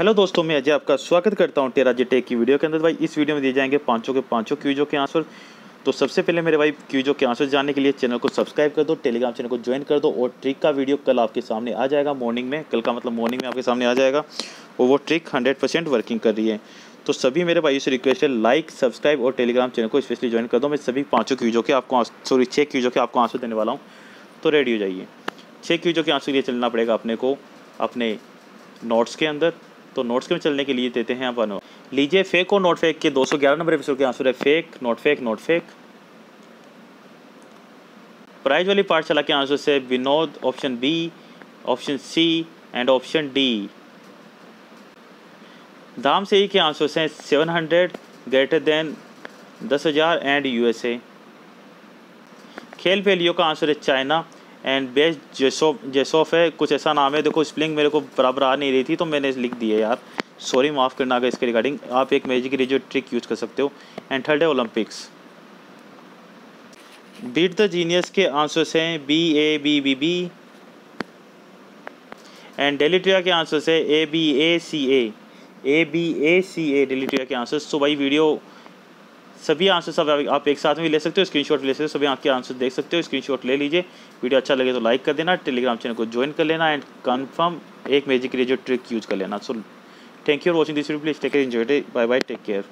Hello दोस्तों, मैं अजय आपका स्वागत करता हूँ टेरा जे टेक की वीडियो के अंदर। भाई, इस वीडियो में दिए जाएँगे पाँचों के पाँचों क्यूजो के आंसर। तो सबसे पहले मेरे भाई क्यूजो के आंसर जानने के लिए चैनल को सब्सक्राइब कर दो, टेलीग्राम चैनल को ज्वाइन कर दो और ट्रिक का वीडियो कल आपके सामने आ जाएगा मॉर्निंग में। कल का मतलब मॉर्निंग में आपके सामने आ जाएगा और वो ट्रिक हंड्रेड वर्किंग कर रही है। तो सभी मेरे भाई से रिक्वेस्ट है, लाइक, सब्सक्राइब और टेलीग्राम चैनल को स्पेशली ज्वाइन कर दो। मैं सभी पाँचों क्यूजो के आपको सॉरी छः क्यूजों के आपको आंसर देने वाला हूँ। तो रेडी हो जाइए। छः क्यूजों के आंसर के लिए चलना पड़ेगा अपने को, अपने नोट्स के अंदर। तो नोट्स के में चलने के लिए देते हैं अपन लीजिए फेक और नोट फेक के 211 नंबर एपिसोड के आंसर है fake note fake note fake prize वाली पाठशाला के आंसर से Vinod option B option C and option D दाम से ही के आंसर से सेवन हंड्रेड ग्रेटर देन दस हज़ार एंड यूएसए खेल फेलियो का आंसर है चाइना। एंड बेस्ट जेसोफ जेसोफ है, कुछ ऐसा नाम है, देखो स्पेलिंग मेरे को बराबर आ नहीं रही थी तो मैंने लिख दिया यार। सॉरी माफ़ करना अगर इसके रिगार्डिंग आप एक मैजिक रेजियो ट्रिक यूज़ कर सकते हो। एंड थर्ड है ओलंपिक्स बीट द जीनियस के आंसर्स हैं B A B B B and डेलीट्रिया के आंसर्स है A B A C A A B ए सी ए डेलीट्रिया के आंसर्स तो भाई वीडियो सभी आंसर सब आप एक साथ में ले सकते हो स्क्रीनशॉट ले सकते हो, सभी आपके आंसर देख सकते हो स्क्रीनशॉट ले लीजिए। वीडियो अच्छा लगे तो लाइक कर देना टेलीग्राम चैनल को ज्वाइन कर लेना एंड कन्फर्म एक मेजिक मैजिक जो ट्रिक यूज़ कर लेना। So thank you for watching this video please take enjoy bye bye take care